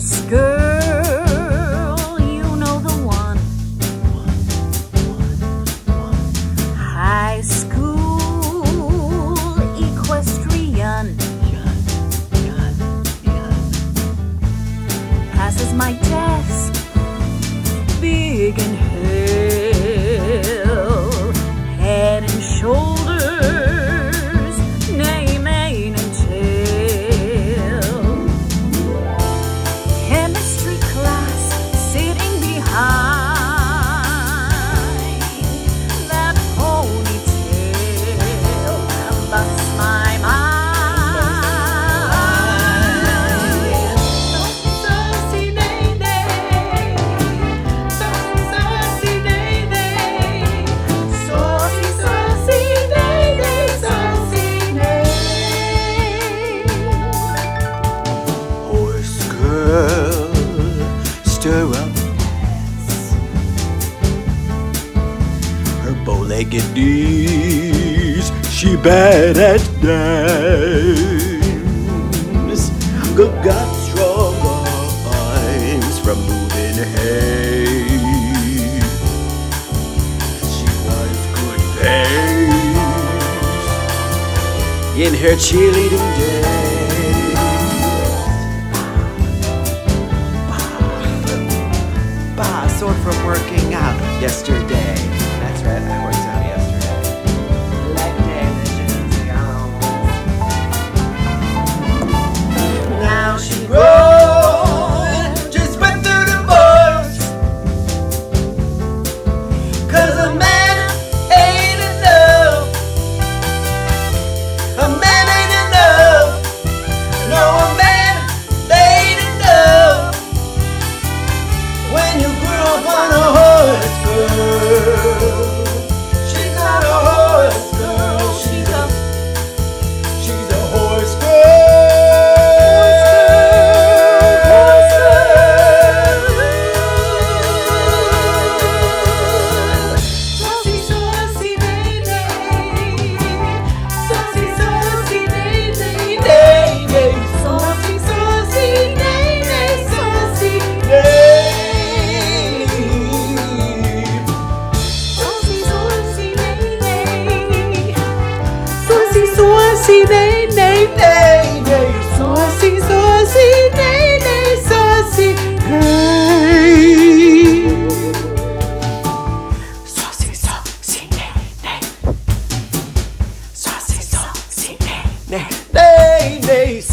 first girl, you know the one. High school equestrian passes my test, big and naked knees. She bad at dance. Good got strong arms from moving hay. She was good pace in her cheerleading days. sore from working out yesterday and worked out. days.